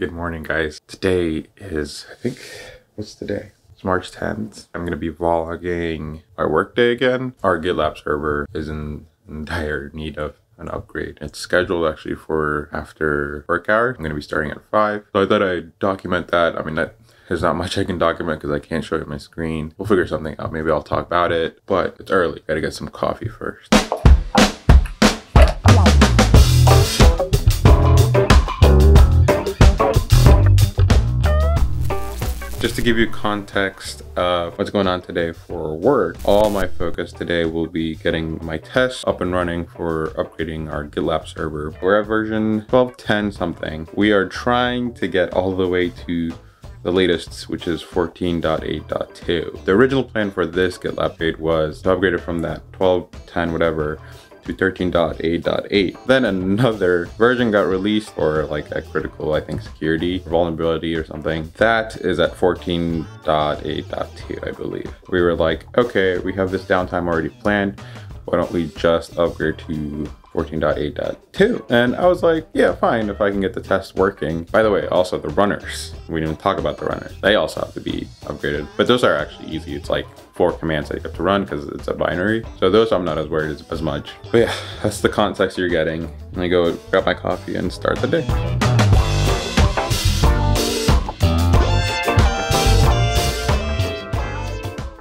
Good morning, guys. Today is, I think, what's today? It's March 10th. I'm going to be vlogging my workday again. Our GitLab server is in, in dire need of an upgrade. It's scheduled actually for after work hour. I'm going to be starting at 5. So I thought I'd document that. I mean, that there's not much I can document because I can't show you my screen. We'll figure something out. Maybe I'll talk about it, but it's early. Gotta get some coffee first. Just to give you context of what's going on today for work, all my focus today will be getting my tests up and running for upgrading our GitLab server. We're at version 12.10 something. We are trying to get all the way to the latest, which is 14.8.2. The original plan for this GitLab upgrade was to upgrade it from that 12.10 whatever to 13.8.8. Then another version got released for like a critical, I think, security vulnerability or something. That is at 14.8.2, I believe. We were like, okay, we have this downtime already planned. Why don't we just upgrade to 14.8.2. And I was like, yeah, fine, if I can get the test working. By the way, also the runners, we didn't talk about the runners. They also have to be upgraded, but those are actually easy. It's like four commands that you have to run because it's a binary. So those I'm not as worried as, as much. But yeah, that's the context you're getting. And I go grab my coffee and start the day.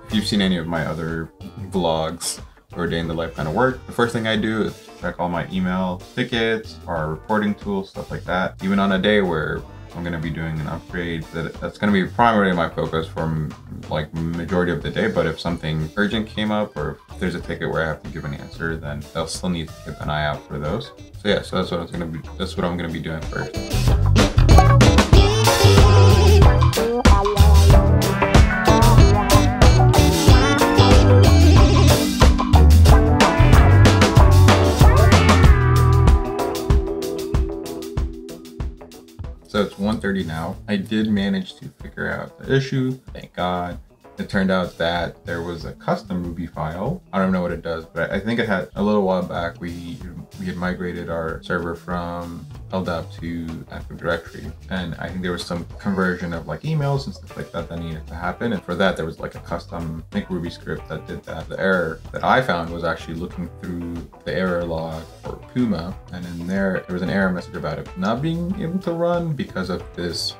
If you've seen any of my other vlogs or day in the life kind of work, the first thing I do is check all my email tickets, our reporting tools, stuff like that. Even on a day where I'm gonna be doing an upgrade that that's gonna be primarily my focus for like majority of the day. But if something urgent came up or if there's a ticket where I have to give an answer, then I'll still need to keep an eye out for those. So yeah, so that's what I'm gonna be. That's what I'm gonna be doing first. 1.30 now. I did manage to figure out the issue, thank God. It turned out that there was a custom Ruby file. I don't know what it does, but I think it had a little while back we we had migrated our server from LDAP to Active Directory. And I think there was some conversion of like emails and stuff like that that needed to happen. And for that, there was like a custom I think Ruby script that did that. The error that I found was actually looking through the error log for Puma. And in there, there was an error message about it not being able to run because of this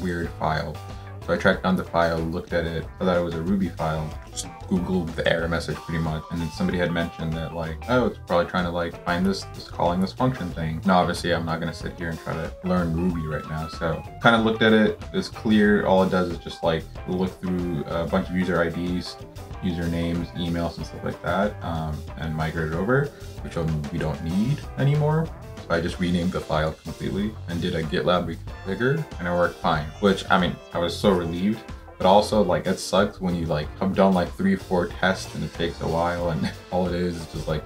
weird file. So I tracked down the file, looked at it, I thought it was a Ruby file, just Googled the error message pretty much. And then somebody had mentioned that like, oh, it's probably trying to like find this, this calling this function thing. Now, obviously I'm not gonna sit here and try to learn Ruby right now. So kind of looked at it, it's clear. All it does is just like look through a bunch of user IDs, usernames, emails, and stuff like that, um, and migrated over, which we don't need anymore. So I just renamed the file completely and did a GitLab reconfigure and it worked fine. Which, I mean, I was so relieved. But also, like, it sucks when you, like, have done, like, three, four tests and it takes a while and all it is is just, like,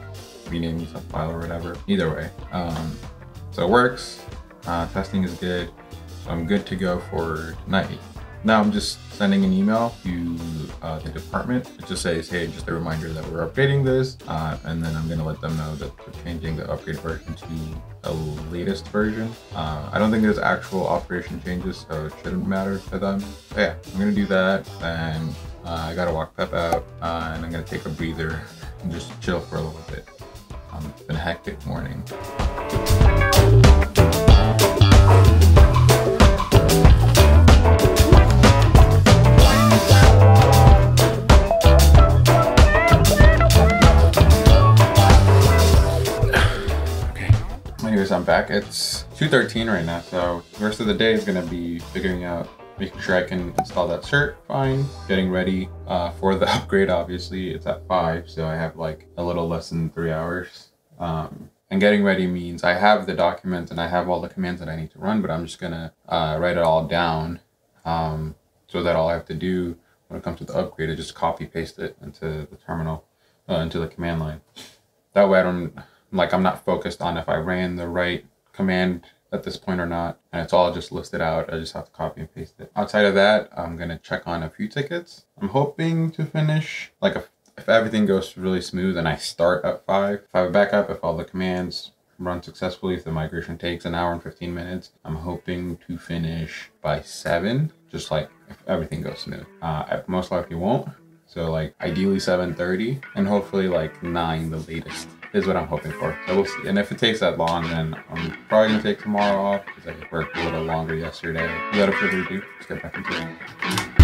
renaming some file or whatever. Either way. Um, so it works. Uh, testing is good. So I'm good to go for tonight. Now I'm just sending an email to uh, the department. It just says, hey, just a reminder that we're updating this. Uh, and then I'm gonna let them know that we're changing the upgrade version to a latest version. Uh, I don't think there's actual operation changes, so it shouldn't matter to them. But yeah, I'm gonna do that. And uh, I gotta walk Pep out uh, and I'm gonna take a breather and just chill for a little bit. Um, it's been a hectic morning. I'm back. It's 2.13 right now, so the rest of the day is gonna be figuring out, making sure I can install that shirt fine, getting ready uh, for the upgrade, obviously. It's at 5, so I have like a little less than 3 hours. Um, and getting ready means I have the document and I have all the commands that I need to run, but I'm just gonna uh, write it all down um, so that all I have to do when it comes to the upgrade is just copy paste it into the terminal, uh, into the command line. That way I don't like I'm not focused on if I ran the right command at this point or not. And it's all just listed out. I just have to copy and paste it. Outside of that, I'm going to check on a few tickets. I'm hoping to finish like if, if everything goes really smooth and I start at five, if I have a backup, if all the commands run successfully. If the migration takes an hour and 15 minutes, I'm hoping to finish by seven, just like if everything goes smooth. Uh, most likely won't. So like ideally 7.30 and hopefully like nine the latest is what I'm hoping for. So we'll see. And if it takes that long, then I'm probably gonna take tomorrow off because I worked a little longer yesterday. Without further ado, let's get back into it.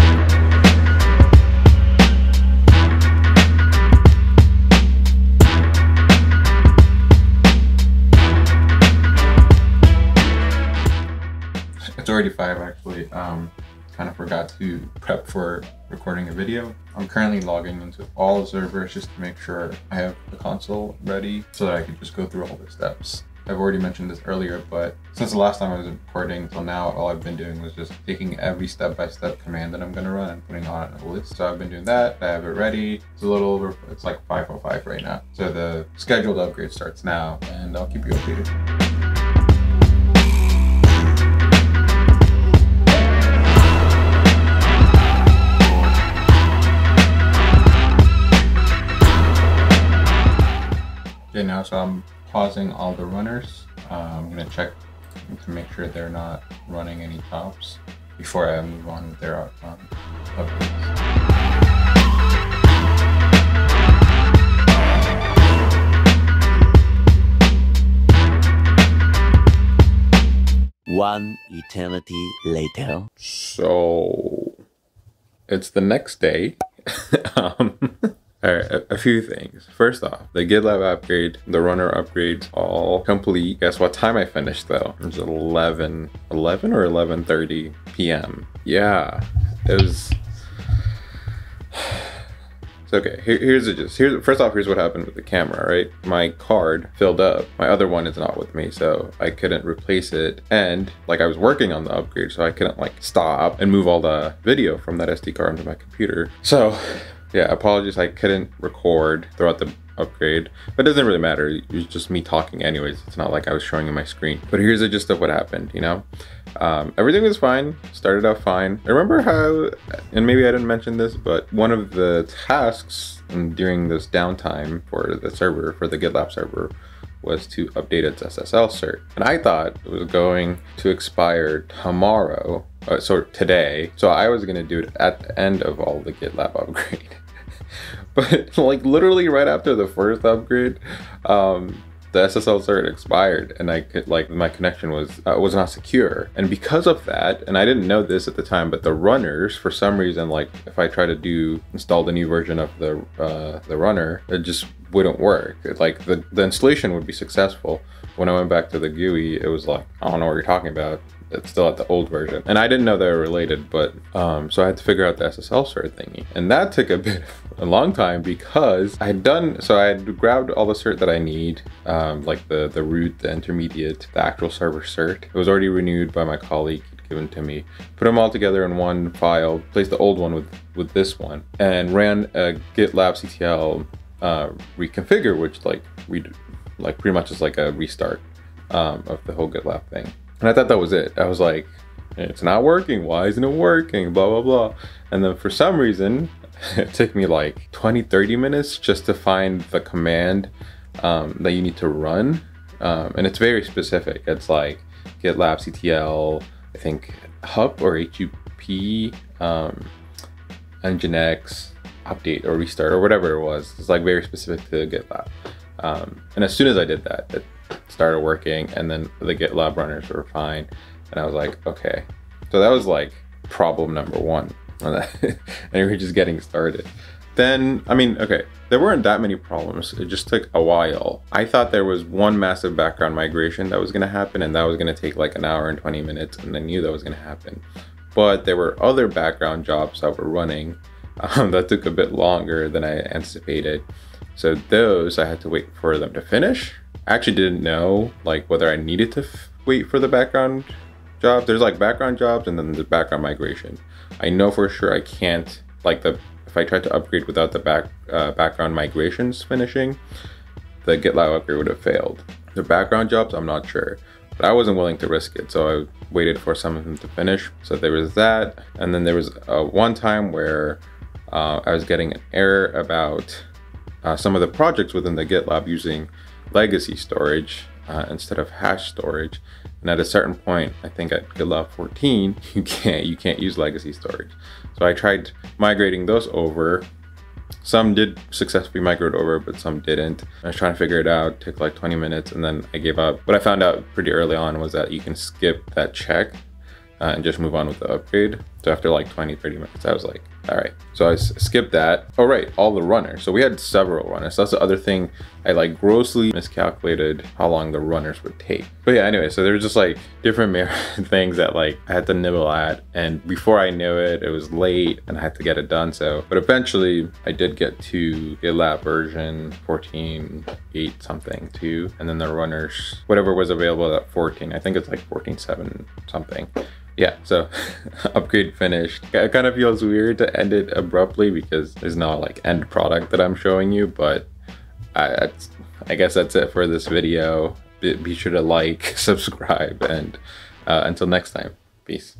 It's already five actually. Um, kind of forgot to prep for recording a video. I'm currently logging into all the servers just to make sure I have the console ready so that I can just go through all the steps. I've already mentioned this earlier, but since the last time I was recording until now, all I've been doing was just taking every step-by-step command that I'm gonna run and putting on a list. So I've been doing that, I have it ready. It's a little over, it's like 5.05 right now. So the scheduled upgrade starts now and I'll keep you updated. Now so I'm pausing all the runners. Uh, I'm gonna check to make sure they're not running any tops before I move on with their um, updates. One eternity later. So it's the next day. um, all right, a, a, few things. First off, the GitLab upgrade, the runner upgrades, all complete. Guess what time I finished though? It was 11, 11 or 11.30 p.m. Yeah, it was... So okay, here, here's it just, here's, first off, here's what happened with the camera, right? My card filled up. My other one is not with me, so I couldn't replace it. And like I was working on the upgrade, so I couldn't like stop and move all the video from that SD card onto my computer. So yeah, apologies, I couldn't record throughout the upgrade, but it doesn't really matter. It's just me talking anyways. It's not like I was showing you my screen. But here's the gist of what happened, you know? Um, everything was fine, started out fine. I remember how, and maybe I didn't mention this, but one of the tasks during this downtime for the server, for the GitLab server, was to update its SSL cert. And I thought it was going to expire tomorrow, uh, so today. So I was gonna do it at the end of all the GitLab upgrade. but like literally right after the first upgrade, um, the SSL cert expired and I could like my connection was uh, was not secure. And because of that, and I didn't know this at the time, but the runners for some reason like if I try to do install the new version of the uh, the runner, it just wouldn't work. It, like the the installation would be successful. When I went back to the GUI, it was like I don't know what you're talking about it's still at the old version. And I didn't know they were related, but um, so I had to figure out the SSL cert thingy. And that took a bit, a long time because I had done, so I had grabbed all the cert that I need, um, like the, the root, the intermediate, the actual server cert. It was already renewed by my colleague given to me, put them all together in one file, placed the old one with, with this one, and ran a GitLab CTL uh, reconfigure, which like, we like pretty much is like a restart um, of the whole GitLab thing. And I thought that was it. I was like, it's not working. Why isn't it working? Blah, blah, blah. And then for some reason, it took me like 20, 30 minutes just to find the command um, that you need to run. Um, and it's very specific. It's like GitLab CTL, I think HUP or HUP, um, Nginx, update or restart or whatever it was. It's like very specific to GitLab. Um, and as soon as I did that, it started working and then the GitLab runners were fine. And I was like, okay. So that was like problem number one. and we were just getting started. Then, I mean, okay, there weren't that many problems. It just took a while. I thought there was one massive background migration that was gonna happen and that was gonna take like an hour and 20 minutes and I knew that was gonna happen. But there were other background jobs that were running um, that took a bit longer than I anticipated. So those I had to wait for them to finish. I actually didn't know like whether I needed to wait for the background job. There's like background jobs and then the background migration. I know for sure I can't like the if I tried to upgrade without the back uh, background migrations finishing, the GitLab upgrade would have failed. The background jobs, I'm not sure, but I wasn't willing to risk it, so I waited for some of them to finish. So there was that, and then there was uh, one time where uh, I was getting an error about uh, some of the projects within the GitLab using legacy storage uh, instead of hash storage. And at a certain point, I think at GitLab 14, you can't you can't use legacy storage. So I tried migrating those over. Some did successfully migrate over, but some didn't. I was trying to figure it out. took like 20 minutes, and then I gave up. What I found out pretty early on was that you can skip that check uh, and just move on with the upgrade. So after like 20, 30 minutes, I was like, all right. So I skipped that. Oh, right, all the runners. So we had several runners. That's the other thing. I like grossly miscalculated how long the runners would take. But yeah, anyway, so there's just like different things that like I had to nibble at. And before I knew it, it was late and I had to get it done. So, but eventually I did get to GitLab version 14, 8 something too. And then the runners, whatever was available at 14, I think it's like 14.7 something yeah, so upgrade finished. It kind of feels weird to end it abruptly because there's not like end product that I'm showing you, but I, I guess that's it for this video. Be, be sure to like, subscribe, and uh, until next time, peace.